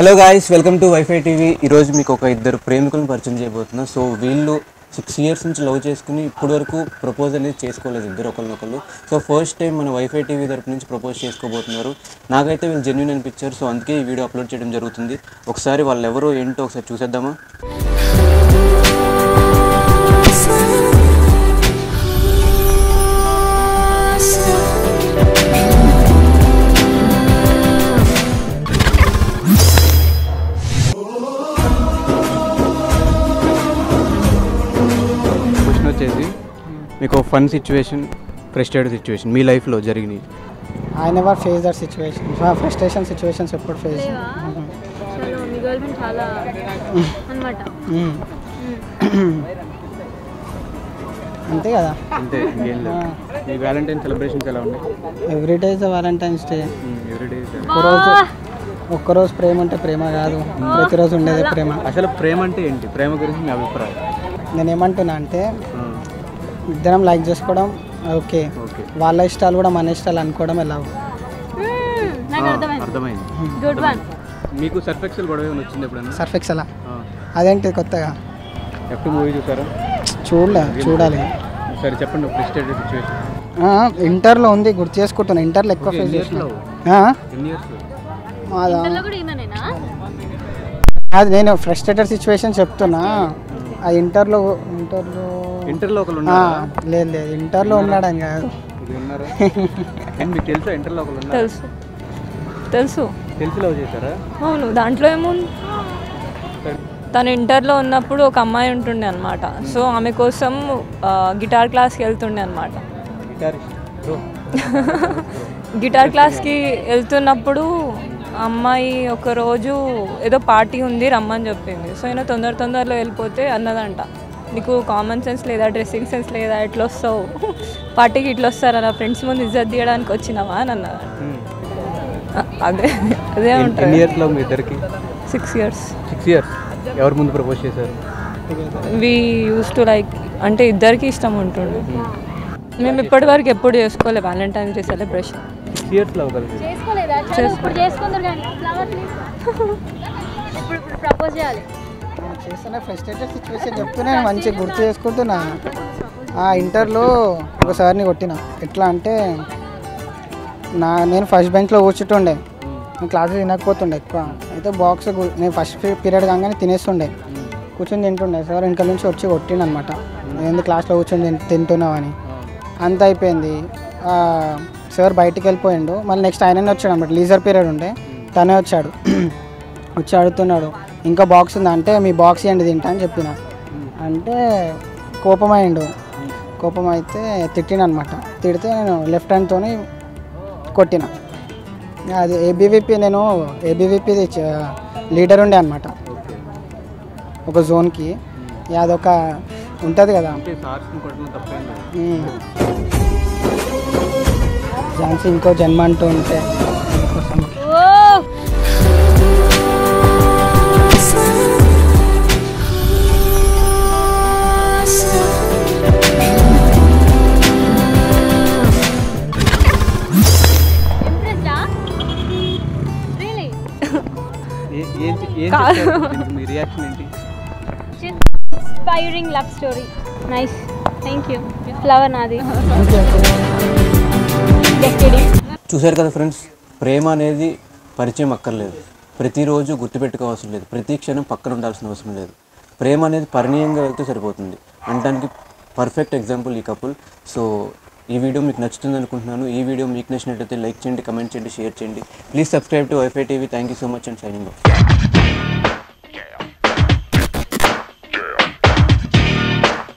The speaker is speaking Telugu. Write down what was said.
Hello guys welcome to WiFi TV ఈరోజు మీకు ఒక ఇద్దరు ప్రేమికులను పరిచయం చేయబోతున్నా. సో వీళ్ళు సిక్స్ ఇయర్స్ నుంచి లవ్ చేసుకుని ఇప్పటి వరకు ప్రపోజ్ అనేది చేసుకోలేదు ఇద్దరు ఒకరినొకరు సో ఫస్ట్ టైం మన వైఫై టీవీ తరపు నుంచి ప్రపోజ్ చేసుకోబోతున్నారు. నాకైతే వీళ్ళు జెన్యున్ అనిపించారు. సో అందుకే ఈ వీడియో అప్లోడ్ చేయడం జరుగుతుంది. ఒకసారి వాళ్ళు ఎవరో ఏంటో ఒకసారి చూసేద్దామా? వచ్చేసి మీకు ఫన్ సిచ్యువేషన్ ఫ్రస్ట్రేటెడ్ సిచ్యువేషన్ మీ లైఫ్లో జరిగినాయి I never face that situation frustration situations ఎప్పుడు ఫేస్ అంతే కదా? అంతే మీ వ్యాలంటైన్ సెలబ్రేషన్స్ ఎలా ఉన్నాయి? Every day is Valentine's day ఒక్కరోజు ఒక్కరోజు ప్రేమ ఉంటే ప్రేమ కాదు. ప్రతిరోజు ఉండేది ప్రేమ. అసలు ప్రేమ అంటే ఏంటి? ప్రేమ గురించి మీ అభిప్రాయం? నేను ఏమంటున్నా అంటే ఇద్దరం లైక్ చేసుకోవడం ఓకే. వాళ్ళ ఇష్టాలు కూడా మన ఇష్టాలు అనుకోవడం ఎలా? నాకు అర్థమైంది. అర్థమైంది. గుడ్ వన్ మీకు సర్ఫెక్సల్ గొడవ ఏమైనా వచ్చింది ఎప్పుడైనా? సర్ఫెక్స్ అలా అదేంటి కొత్తగా? ఎఫ్ మూవీ చూసారా? చూడలే చూడాలి. సరే చెప్పండి ఫ్రస్ట్రేటెడ్ ఇంటర్లో ఉంది గుర్తు చేసుకుంటున్నా. ఇంటర్లో ఎక్కువ ఫేస్ చేసిన. అది నేను ఫ్రస్ట్రేటెడ్ సిచ్యువేషన్ చెప్తున్నా. ఆ ఇంటర్లో ఇంటర్లో ఇంటర్లో ఒకరు లేదు లేదు. ఇంటర్లో ఉన్నాడని కాదు. మీకు తెలుసా ఇంటర్లో ఒకరు తెలుసు. తెలుసు. తెలిసి లవ్ చేశారా? అవును దాంట్లో ఏముంది? తను ఇంటర్లో ఉన్నప్పుడు ఒక అమ్మాయి ఉంటుండే అనమాట సో ఆమె కోసం గిటార్ క్లాస్కి వెళ్తుండే అనమాట గిటార్ క్లాస్కి వెళ్తున్నప్పుడు అమ్మాయి ఒక రోజు ఏదో పార్టీ ఉంది రమ్మని చెప్పింది. సో ఈయన తొందర తొందరలో వెళ్ళిపోతే అన్నదంట. నీకు కామన్ సెన్స్ లేదా డ్రెస్సింగ్ సెన్స్ లేదా ఎట్లా వస్తావు? పార్టీకి ఇట్లా వస్తారా నా ఫ్రెండ్స్ ముందు ఇజ్జత్ తీయడానికి వచ్చినావా అని అన్నదంట ఆ, అదే అదే ఉంటుంది ఇయర్స్ లవ్ మీ ఇద్దరికి? సిక్స్ ఇయర్స్ సిక్స్ ఇయర్స్ ఎవరి ముందు ప్రపోజ్ చేశారు? వి యూస్ టు లైక్ అంటే ఇద్దరికి ఇష్టం ఉంటుండే. మేము ఇప్పటి వరకు ఎప్పుడు చేసుకోలే Valentine's day celebration six years love కలిసి చేసుకోలేదా? చలో ఇప్పుడు చేసుకుందరు కానీ ఫ్లవర్ ప్లీజ్ ఇప్పుడు ఇప్పుడు ప్రపోజ్ చేయాలి. చేస్తున్న? ఫ్రస్ట్రేటెడ్ సిచ్యువేషన్ చెప్తూనే మంచిగా గుర్తు చేసుకుంటున్నా. ఆ ఇంటర్లో ఒకసారిని కొట్టిన. ఎట్లా అంటే నా నేను ఫస్ట్ బెంచ్లో కూర్చుంటుండే. నేను క్లాసెస్ తినకపోతుండే ఎక్కువ. అయితే బాక్స్ నేను ఫస్ట్ పీరియడ్ కాగానే తినేస్తుండే. కూర్చొని తింటుండే. సార్ వెనకాల నుంచి వచ్చి కొట్టిండు అనమాట ఎందుకు క్లాస్లో కూర్చొని తిన్- తింటున్నావని అంత అయిపోయింది. సార్ బయటికి వెళ్ళిపోయిండు. మళ్ళీ నెక్స్ట్ ఆయననే వచ్చాడు అనమాట లీజర్ పీరియడ్ ఉండే. తనే వచ్చాడు. వచ్చి అడుగుతున్నాడు. ఇంకా బాక్స్ ఉందా? అంటే మీ బాక్స్ ఇవ్వండి తింటా అని చెప్పిన. అంటే కోపం అయిండు కోపం అయితే తిట్టిన అనమాట తిడితే నేను లెఫ్ట్ హ్యాండ్తోని కొట్టిన. అది ఏబీవీపీ నేను ఏబీవీపీ లీడర్ ఉండే అనమాట. ఒక జోన్కి. అదొక ఉంటుంది కదా. ఝాన్సీ ఇంకో జన్మ అంటూ ఉంటే. మీ రియాక్షన్ ఏంటి? Inspiring love story nice thank you flower నాది. చూశారు కదా ఫ్రెండ్స్ ప్రేమ అనేది పరిచయం అక్కర్లేదు. ప్రతిరోజు గుర్తుపెట్టుకోవాల్సిన లేదు. ప్రతి క్షణం పక్కన ఉండాల్సిన అవసరం లేదు. ప్రేమ అనేది పరిణీయంగా వెళ్తే సరిపోతుంది. అనడానికి పర్ఫెక్ట్ ఎగ్జాంపుల్ ఈ కపుల్ సో ఈ వీడియో మీకు నచ్చుతుంది అనుకుంటున్నాను. ఈ వీడియో మీకు నచ్చినట్లయితే లైక్ చేయండి కమెంట్ చేయండి షేర్ చేయండి. Please subscribe to WiFi TV thank you so much and signing off